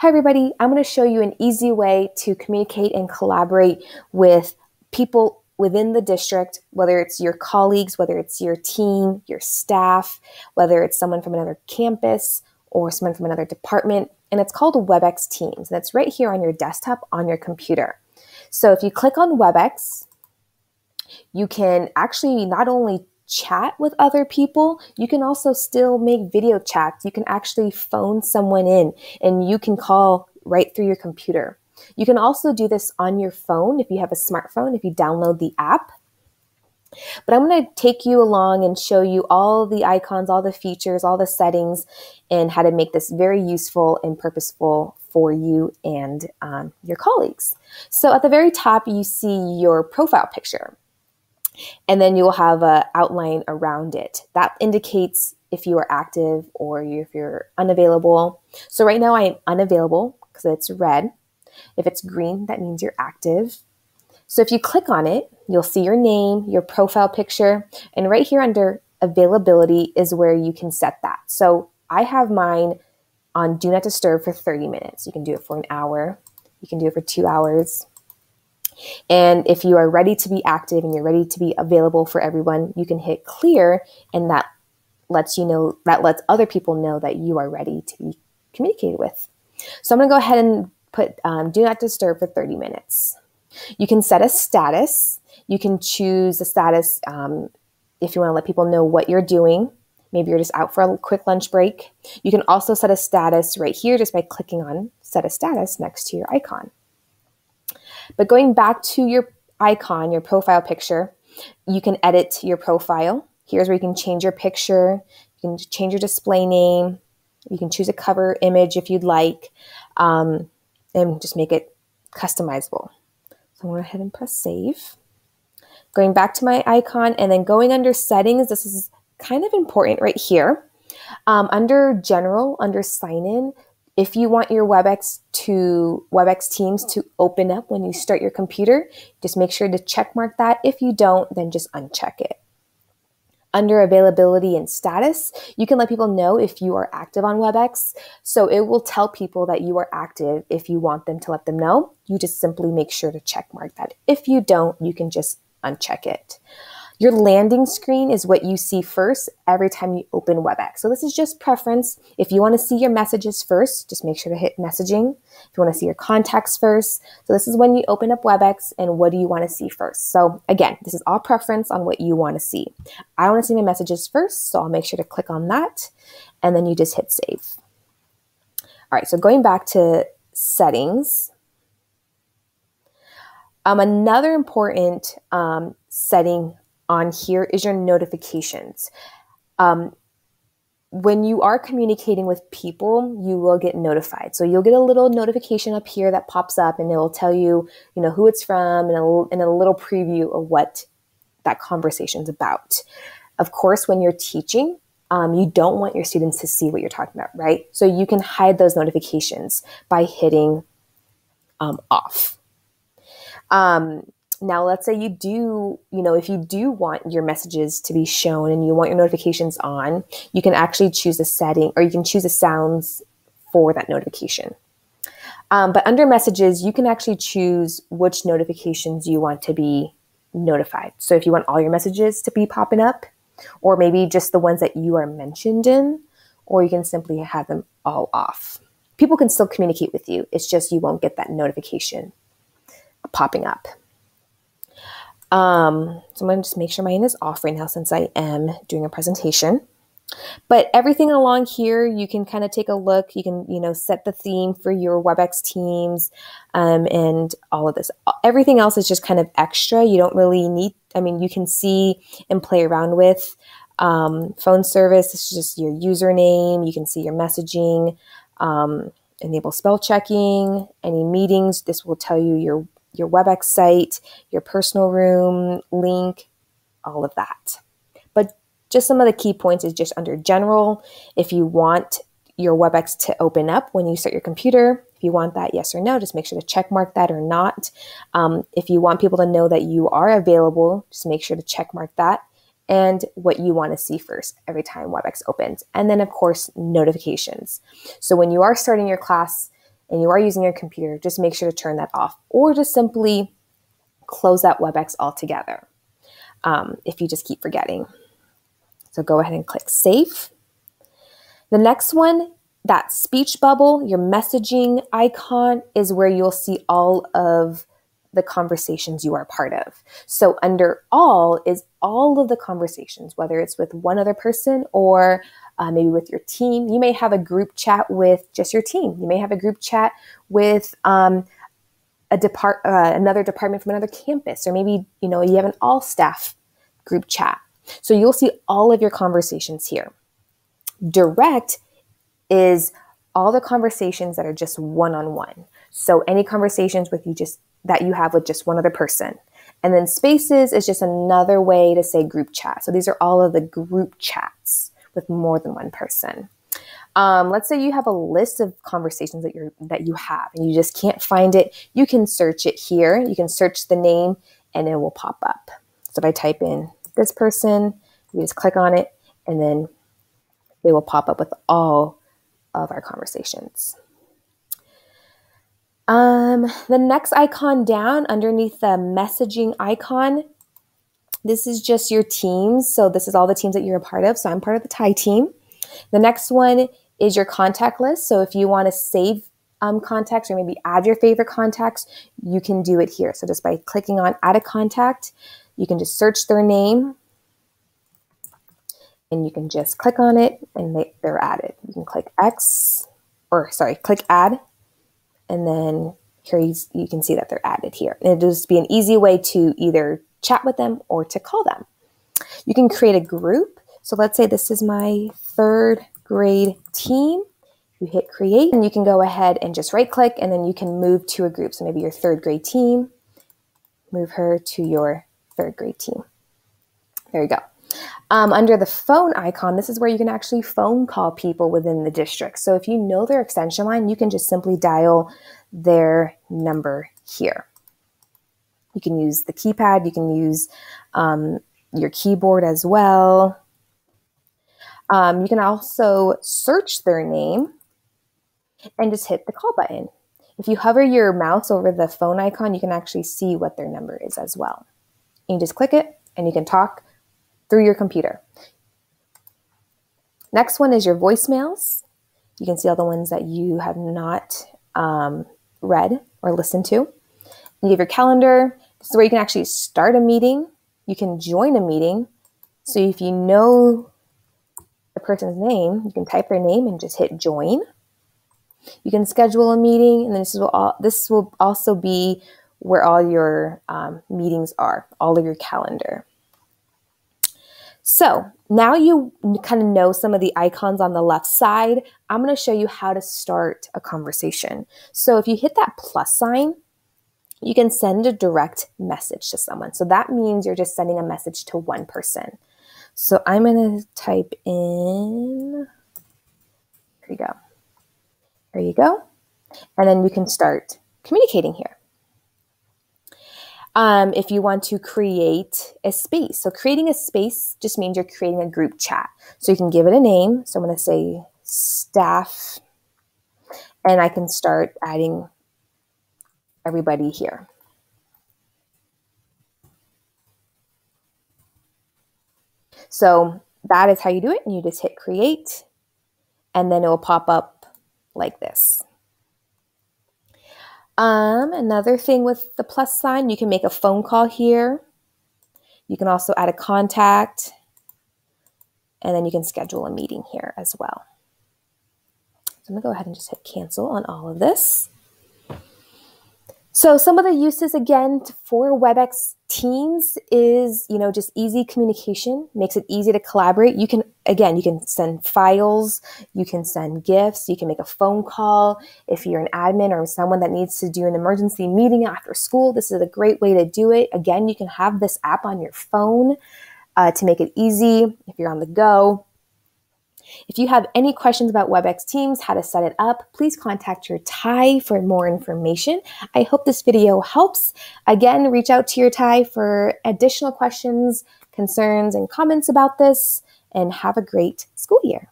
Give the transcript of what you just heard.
Hi, everybody. I'm going to show you an easy way to communicate and collaborate with people within the district, whether it's your colleagues, whether it's your team, your staff, whether it's someone from another campus or someone from another department. And it's called WebEx Teams. And it's right here on your desktop on your computer. So if you click on WebEx, you can actually not only chat with other people, you can also still make video chats. You can actually phone someone in and you can call right through your computer. You can also do this on your phone if you have a smartphone, if you download the app. But I'm going to take you along and show you all the icons, all the features, all the settings, and how to make this very useful and purposeful for you and um, your colleagues. So at the very top, you see your profile picture and then you'll have an outline around it. That indicates if you are active or if you're unavailable. So right now I am unavailable because it's red. If it's green, that means you're active. So if you click on it, you'll see your name, your profile picture, and right here under availability is where you can set that. So I have mine on do not disturb for 30 minutes. You can do it for an hour. You can do it for two hours. And if you are ready to be active and you're ready to be available for everyone, you can hit clear and that lets you know, that lets other people know that you are ready to be communicated with. So I'm going to go ahead and put um, do not disturb for 30 minutes. You can set a status. You can choose a status um, if you want to let people know what you're doing. Maybe you're just out for a quick lunch break. You can also set a status right here just by clicking on set a status next to your icon. But going back to your icon, your profile picture, you can edit your profile. Here's where you can change your picture, you can change your display name, you can choose a cover image if you'd like, um, and just make it customizable. So I'm going to go ahead and press save. Going back to my icon and then going under settings, this is kind of important right here. Um, under general, under sign in, if you want your WebEx to WebEx Teams to open up when you start your computer, just make sure to check mark that. If you don't, then just uncheck it. Under availability and status, you can let people know if you are active on WebEx. So it will tell people that you are active if you want them to let them know. You just simply make sure to check mark that. If you don't, you can just uncheck it. Your landing screen is what you see first every time you open WebEx. So this is just preference. If you want to see your messages first, just make sure to hit messaging. If you want to see your contacts first. So this is when you open up WebEx and what do you want to see first. So again, this is all preference on what you want to see. I want to see my messages first, so I'll make sure to click on that and then you just hit save. All right, so going back to settings, um, another important um, setting on here is your notifications. Um, when you are communicating with people, you will get notified. So you'll get a little notification up here that pops up and it will tell you, you know, who it's from and a, and a little preview of what that conversation is about. Of course, when you're teaching, um, you don't want your students to see what you're talking about, right? So you can hide those notifications by hitting um, off. Um, now, let's say you do, you know, if you do want your messages to be shown and you want your notifications on, you can actually choose a setting or you can choose the sounds for that notification. Um, but under messages, you can actually choose which notifications you want to be notified. So if you want all your messages to be popping up, or maybe just the ones that you are mentioned in, or you can simply have them all off. People can still communicate with you, it's just you won't get that notification popping up. Um, so I'm going to just make sure mine is off right now since I am doing a presentation. But everything along here, you can kind of take a look. You can, you know, set the theme for your WebEx teams um, and all of this. Everything else is just kind of extra. You don't really need, I mean, you can see and play around with. Um, phone service, this is just your username. You can see your messaging, um, enable spell checking, any meetings. This will tell you your your WebEx site, your personal room link, all of that. But just some of the key points is just under general. If you want your WebEx to open up when you start your computer, if you want that, yes or no, just make sure to check mark that or not. Um, if you want people to know that you are available, just make sure to check mark that and what you want to see first every time WebEx opens. And then, of course, notifications. So when you are starting your class, and you are using your computer, just make sure to turn that off or just simply close that WebEx altogether um, if you just keep forgetting. So go ahead and click Save. The next one, that speech bubble, your messaging icon, is where you'll see all of the conversations you are part of. So under all is all of the conversations, whether it's with one other person or uh, maybe with your team. You may have a group chat with just your team. You may have a group chat with um, a depart uh, another department from another campus, or maybe you know you have an all staff group chat. So you'll see all of your conversations here. Direct is all the conversations that are just one on one. So any conversations with you just that you have with just one other person. And then spaces is just another way to say group chat. So these are all of the group chats with more than one person. Um, let's say you have a list of conversations that you that you have and you just can't find it. You can search it here. You can search the name and it will pop up. So if I type in this person, you just click on it and then it will pop up with all of our conversations. Um, the next icon down underneath the messaging icon, this is just your teams. So this is all the teams that you're a part of. So I'm part of the TIE team. The next one is your contact list. So if you want to save um, contacts or maybe add your favorite contacts, you can do it here. So just by clicking on add a contact, you can just search their name and you can just click on it and they, they're added. You can click X or sorry, click add and then here you, you can see that they're added here. And it'll just be an easy way to either chat with them or to call them. You can create a group. So let's say this is my third grade team. You hit create and you can go ahead and just right click and then you can move to a group. So maybe your third grade team, move her to your third grade team. There you go. Um, under the phone icon, this is where you can actually phone call people within the district. So if you know their extension line, you can just simply dial their number here. You can use the keypad, you can use um, your keyboard as well. Um, you can also search their name and just hit the call button. If you hover your mouse over the phone icon, you can actually see what their number is as well. You just click it and you can talk through your computer. Next one is your voicemails. You can see all the ones that you have not um, read or listened to. You have your calendar. This is where you can actually start a meeting. You can join a meeting. So if you know the person's name, you can type their name and just hit join. You can schedule a meeting, and this will all, this will also be where all your um, meetings are, all of your calendar. So now you kind of know some of the icons on the left side. I'm going to show you how to start a conversation. So if you hit that plus sign, you can send a direct message to someone. So that means you're just sending a message to one person. So I'm going to type in, here you go. There you go. And then you can start communicating here um, if you want to create a space. So creating a space just means you're creating a group chat. So you can give it a name. So I'm going to say staff, and I can start adding everybody here. So that is how you do it. And you just hit create, and then it will pop up like this. Um, another thing with the plus sign, you can make a phone call here. You can also add a contact, and then you can schedule a meeting here as well. So I'm gonna go ahead and just hit cancel on all of this. So some of the uses again for WebEx Teams is, you know, just easy communication, makes it easy to collaborate. You can, again, you can send files, you can send gifts, you can make a phone call. If you're an admin or someone that needs to do an emergency meeting after school, this is a great way to do it. Again, you can have this app on your phone uh, to make it easy if you're on the go. If you have any questions about WebEx Teams, how to set it up, please contact your TIE for more information. I hope this video helps. Again, reach out to your TIE for additional questions, concerns, and comments about this, and have a great school year.